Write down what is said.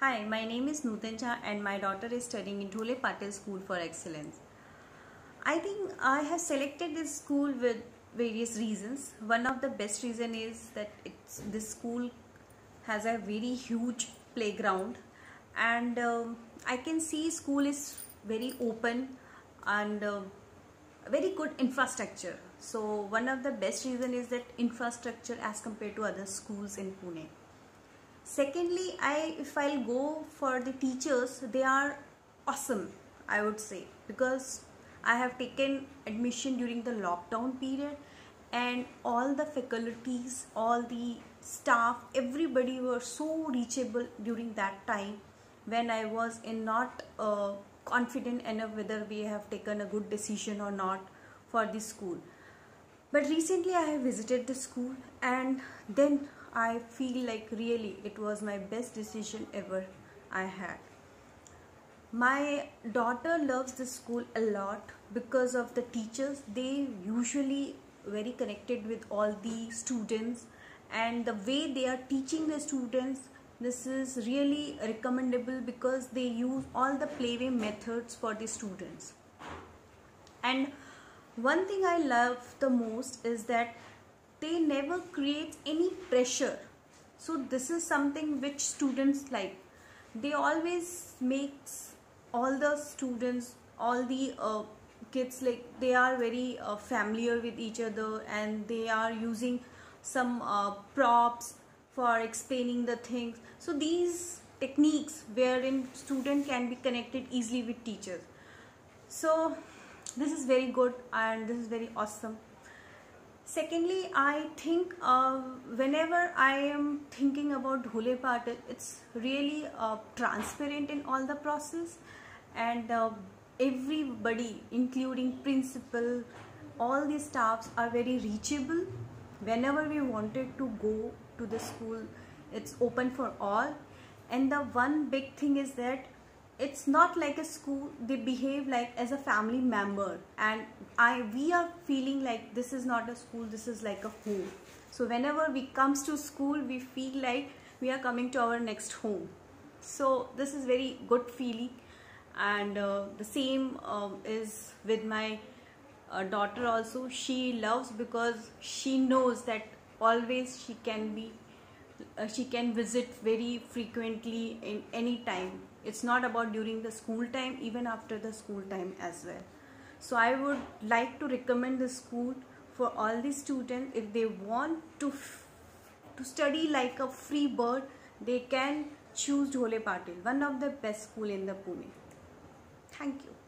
Hi, my name is Nutan Jha and my daughter is studying in Dhole Patil School for Excellence. I think I have selected this school with various reasons. One of the best reason is that it's this school has a very huge playground and um, I can see school is very open and uh, very good infrastructure. So one of the best reason is that infrastructure as compared to other schools in Pune secondly i if i'll go for the teachers they are awesome i would say. Because i have taken admission during the lockdown period and all the faculties all the staff everybody were so reachable during that time when i was in not uh, confident enough whether we have taken a good decision or not for the school. But recently i have visited the school and then I feel like really it was my best decision ever I had. My daughter loves the school a lot because of the teachers. They usually very connected with all the students and the way they are teaching the students this is really recommendable because they use all the playway methods for the students and one thing i love the most is that they never create any pressure. So this is something which students like. They always makes all the students all the uh, kids like they are very uh, familiar with each other and they are using some uh, props for explaining the things. So these techniques wherein student can be connected easily with teachers. So this is very good and this is very awesome secondly i think uh, whenever i am thinking about dhole it's really uh, transparent in all the process. And uh, everybody including principal all the staffs are very reachable. Whenever we wanted to go to the school it's open for all. And the one big thing is that it's not like a school they behave like as a family member. And i we are feeling like this is not a school this is like a home. So whenever we comes to school we feel like we are coming to our next home. So this is very good feeling. And uh, the same um, is with my uh, daughter also. She loves because she knows that always she can be uh, she can visit very frequently in any time. It's not about during the school time even after the school time as well. So i would like to recommend the school for all the students if they want to to study like a free bird they can choose Dhole Patil one of the best school in the Pune. Thank you